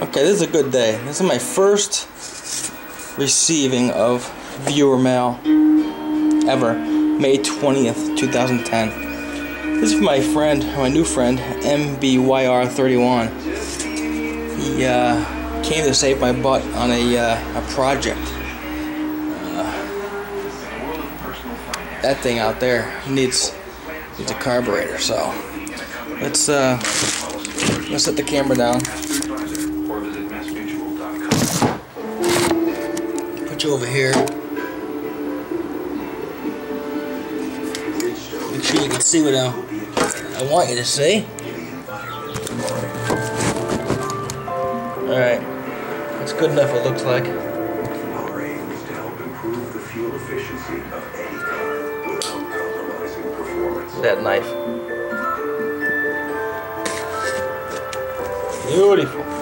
Okay, this is a good day. This is my first receiving of viewer mail ever. May 20th, 2010. This is my friend, my new friend, MBYR31. He uh, came to save my butt on a, uh, a project. Uh, that thing out there needs needs a carburetor, so let's uh, let's set the camera down. You over here. Make sure you can see what I, I want you to see. Alright. That's good enough it looks like. Our aim is to help improve the fuel efficiency of any car without compromising performance. That knife. Beautiful.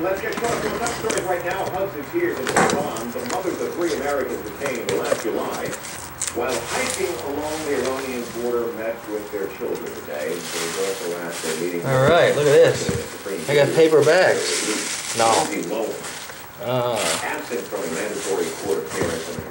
Let's get up to top stories right now. Hugs is here to respond. The mothers of three Americans detained last July while hiking along the Iranian border met with their children today. So we've also asked their meeting. All right, look at this. I got paper bags. No. Uh, absent from a mandatory court appearance